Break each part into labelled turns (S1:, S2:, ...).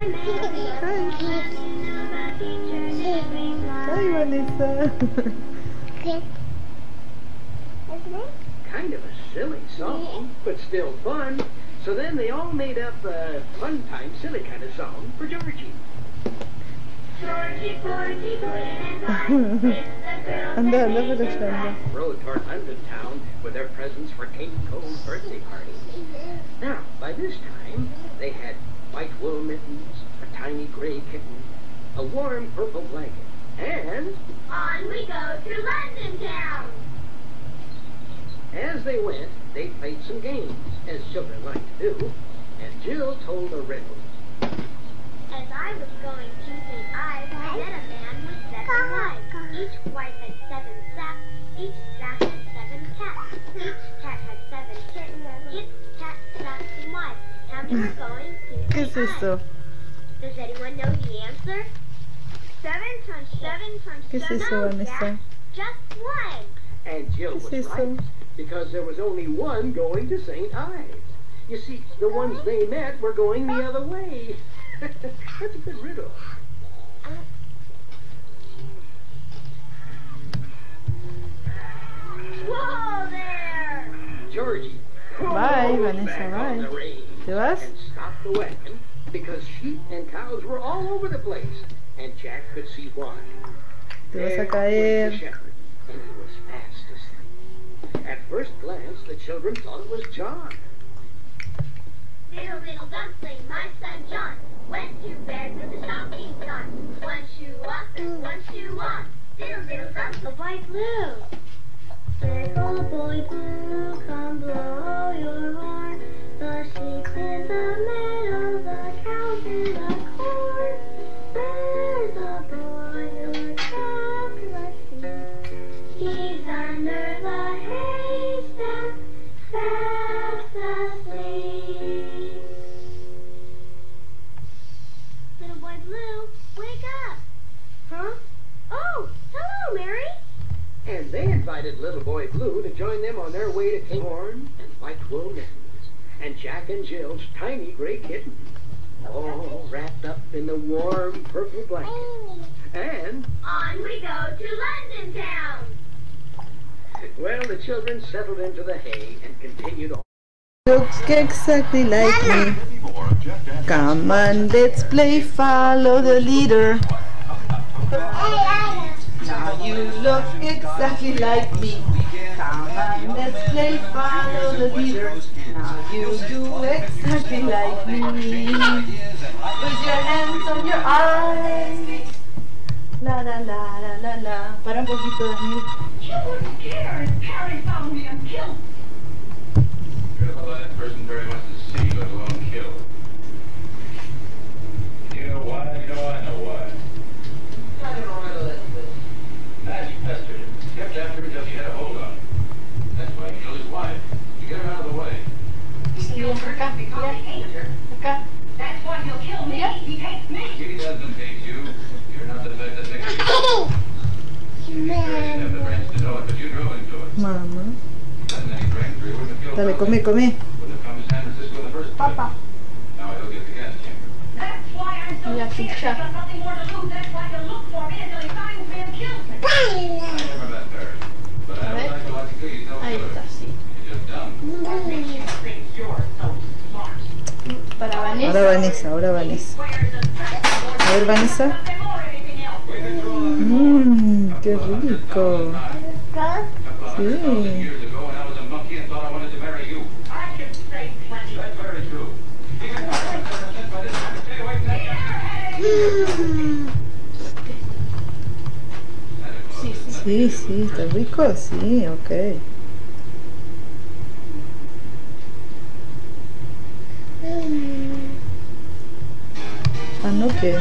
S1: Hi, Vanessa.
S2: Kind of a silly song, but still fun. So then they all made up a fun time silly kind of song for Georgie.
S1: Anda, anda para allá, anda.
S2: Rode toward London town with their presents for King Cole's birthday party. Now, by this time, they had white wool mittens, a tiny gray kitten, a warm purple blanket, and
S3: On we go to London town.
S2: as they went, they played some games, as children like to do, and Jill told a riddle.
S3: As I was going to St. Ives, I met a man with seven wives. Each wife had seven sacks. Each sack had seven cats. Each cat had seven kittens. Each cat, sacks, and wives. How many were going to
S1: ¿Qué es
S3: St. Ives?
S1: eso?
S3: Does anyone know the answer? Seven times seven times
S1: ¿Qué es
S3: seven.
S1: eso,
S3: No,
S1: Vanessa?
S3: Jack, Just one.
S2: And Jill was
S1: ¿Qué es eso?
S2: right, because there was only one going to St. Ives. You see, the ones they met were going the other way. That's a good riddle.
S3: Whoa there!
S2: Georgie.
S1: Bye, Vanessa, bye.
S2: On the range
S1: ¿Te vas?
S2: And stopped the wagon because sheep and cows were all over the place, and Jack could see why.
S1: Te vas a
S2: There was
S1: caer.
S2: the shepherd, and he was fast asleep. At first glance, the children thought it was John.
S3: Little, little dumpling, my son John, went to bed with the shopping done. One shoe up and one shoe on. Little, little dumpling, boy blue. Little boy blue, come blow your horn. The sheep in the meadow, the cows in the corn. There's a boy who can't see. He's under the haystack, fast asleep. Little boy Blue, wake up. Huh? Oh, hello, Mary.
S2: And they invited Little Boy Blue to join them on their way to Horn and White Wool Mittens, and Jack and Jill's tiny gray kitten, all wrapped up in the warm purple blanket. And,
S3: On we go to London town.
S2: well, the children settled into the hay and continued on.
S1: Looks exactly like me. Come on, let's play follow the leader. Now you look exactly like me. Come let's play follow the leader. Now you do exactly like me. Put your hands on your eyes. La la la la la la. Para un poquito, Daniel.
S4: You wouldn't care if Harry found me and killed me.
S5: Well, that person very much
S1: Ahora
S6: Vanessa,
S1: ahora Vanessa.
S4: A
S1: ver, Vanessa. Mmm, qué rico.
S5: Sí.
S6: Sí, sí,
S1: está rico, sí, ok. ¿Qué?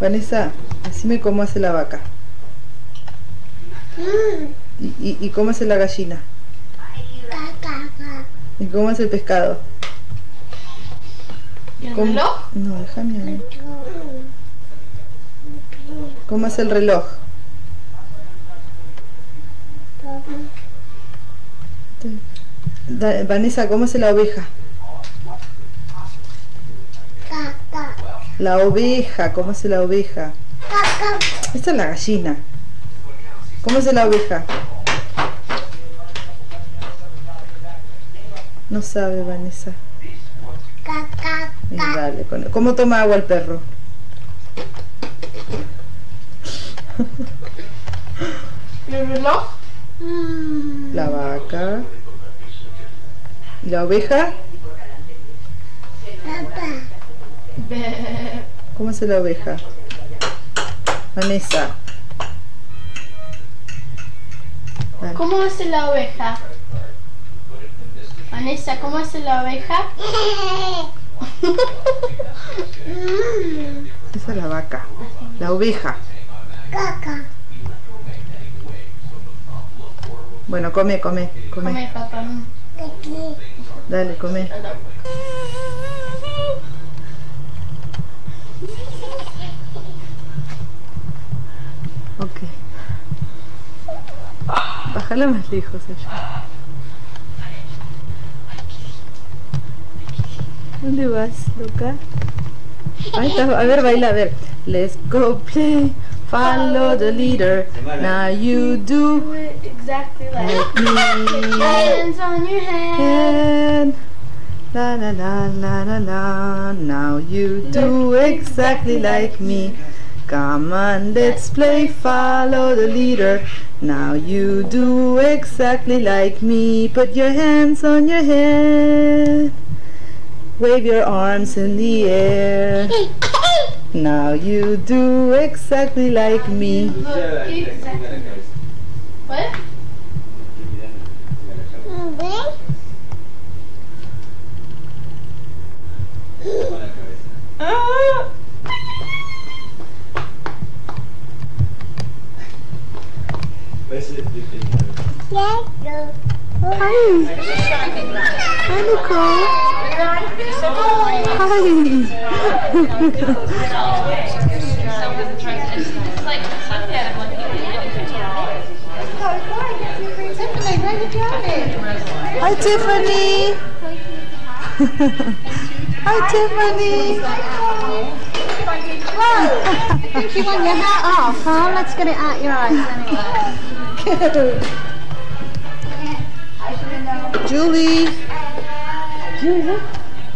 S1: Vanessa, decime cómo hace la vaca. ¿Y, y, y cómo hace la gallina? ¿Y cómo hace el pescado?
S6: ¿Y el
S1: ¿Cómo? No, déjame. ¿Cómo es el reloj? Da- Vanessa, ¿cómo es la oveja? La oveja, ¿cómo es la oveja? Esta es la gallina. ¿Cómo es la oveja? No sabe Vanessa. Dale, ¿Cómo toma agua el perro?
S4: El reloj?
S1: La vaca. ¿Y la oveja? ¿Cómo es la oveja? Vanessa.
S4: ¿Cómo hace la oveja? Vanessa, ¿cómo hace la oveja?
S1: Esa es la vaca. La oveja. Bueno, come, come, come.
S4: Come, papá.
S1: Dale, come. Ok. Bájala más lejos allá. ¿Dónde vas, loca? Ahí está, a ver, baila, a ver. Let's go play, follow the leader. Now you do
S4: Do it exactly like
S1: like me.
S4: hands on your head.
S1: La la la la la la. Now you do exactly like me. Come on, let's play. Follow the leader. Now you do exactly like me. Put your hands on your head. Wave your arms in the air. Now you do exactly like me.
S4: Look, exactly. What?
S1: Hi. Hi, Nicole. Hi. Hi, Tiffany. Hi, Tiffany.
S6: I think you want your hat off, huh? Let's get it out your eyes anyway.
S1: Julie.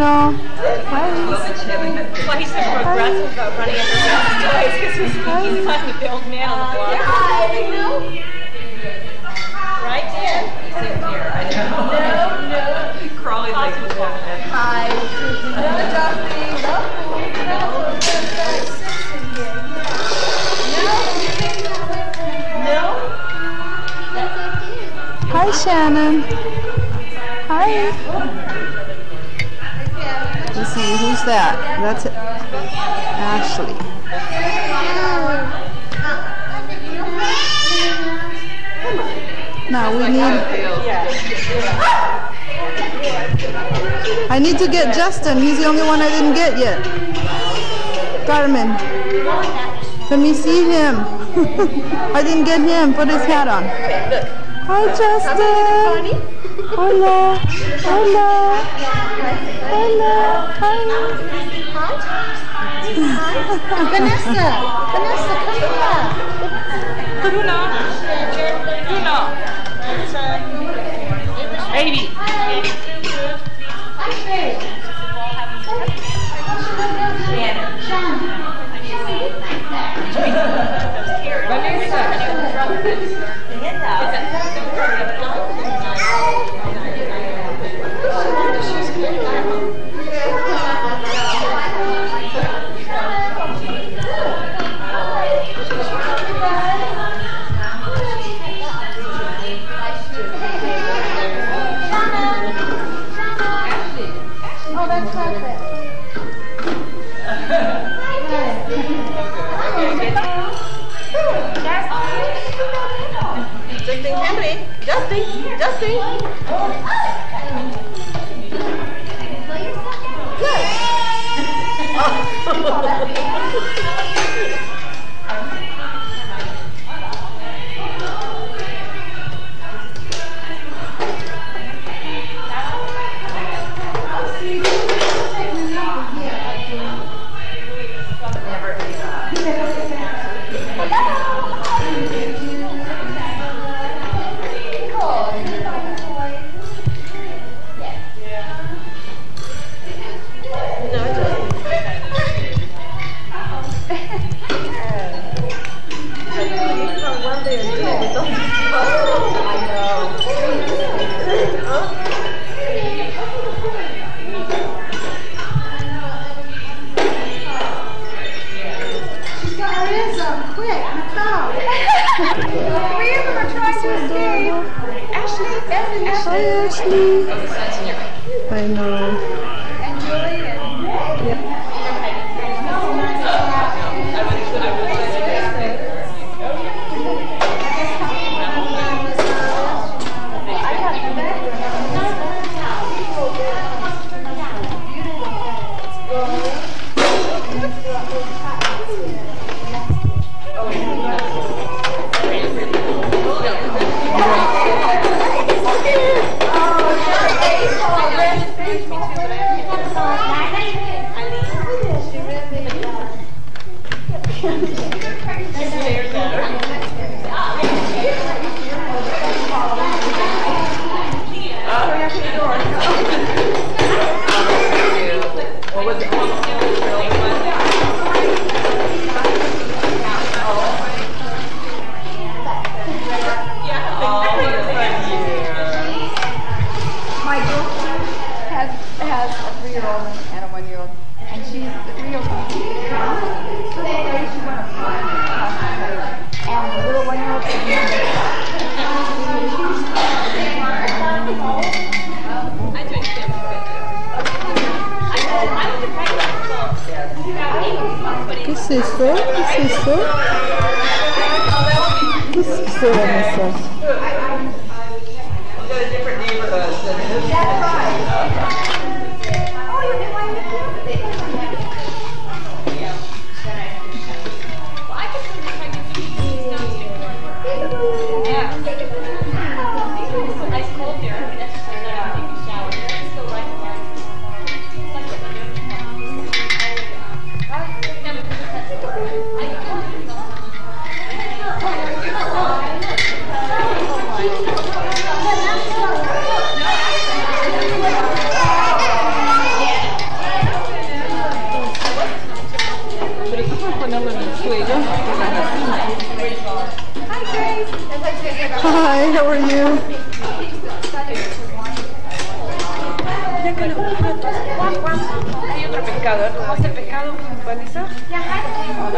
S1: Bruno. Hi.
S7: Well, he's so aggressive about running at the toys because he's, he's kind of the old man on the uh, block. Right,
S1: I need to get Justin. He's the only one I didn't get yet. Carmen. Let me see him. I didn't get him. Put his hat on. Hi, Justin. Hola. Hola. Hola. Hi.
S6: Vanessa, Vanessa, come here.
S7: Bruno. Bruno. Baby. Justin Henry. Justin. Justin. No,
S4: Michael
S7: você? Isso que você ama.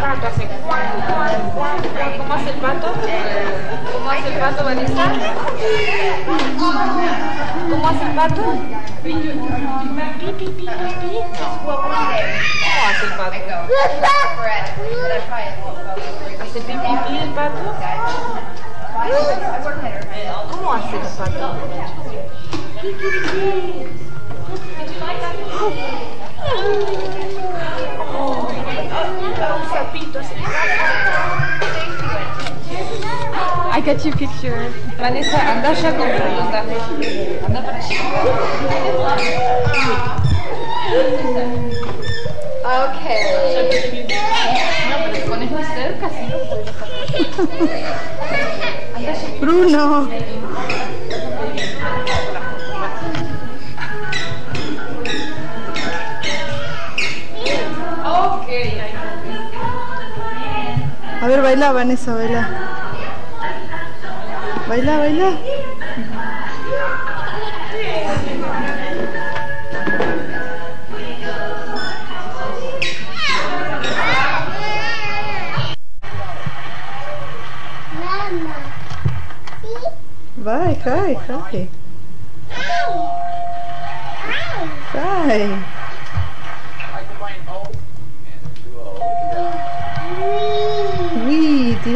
S7: Pato hace ¿Cómo hace el pato? ¿Cómo hace el pato, Vanessa? ¿Cómo hace el pato? ¿Cómo hace el pato? ¿Hace pi, pi, pi el pato? ¿Cómo hace el pato? Oh, un sapito así.
S4: I got your picture.
S7: Vanessa, anda ya con anda. Anda para
S4: Okay. No, pero te pones cerca, sí lo puedes.
S6: Bruno.
S1: Baila, Vanessa, baila. Baila, baila. Vai, cai, cai. Cai.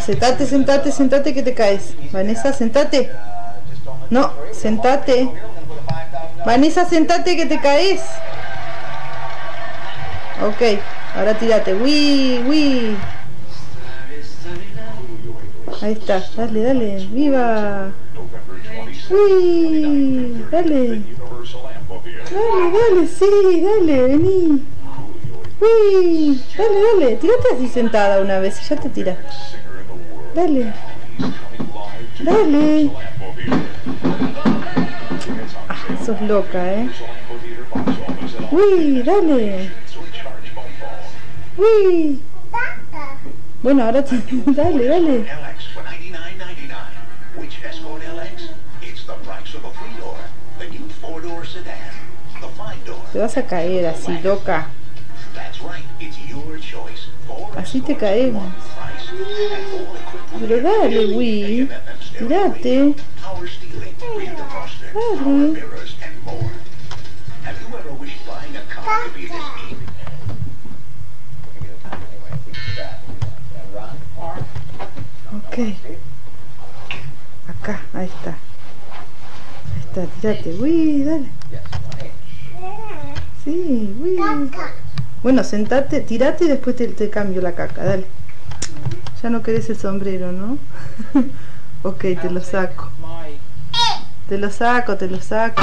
S1: sentate, sentate, sentate que te caes. Vanessa, sentate. No, sentate.
S6: Here, we're gonna put a $5,000
S1: Vanessa, sentate que te caes. Ok, ahora tírate. Wii, wii. Ahí está, dale, dale. Viva. Wii, dale. Dale, dale, sí, dale, vení. Wii, dale, dale. Tírate así sentada una vez ya te tiras. Dale. Dale. Ah, sos loca, ¿eh? Uy, dale. Uy. Bueno, ahora te... dale, dale. Te vas a caer así, loca. Así te caemos. Pero dale, Wii.
S8: Mirate.
S1: Dale. Ok. Acá, ahí está. Ahí está, tirate. Uy, dale. Sí, uy. Bueno, sentate, tirate y después te cambio la caca, dale. Ya no querés el sombrero, ¿no? ok, te lo saco. Te lo saco, te lo saco.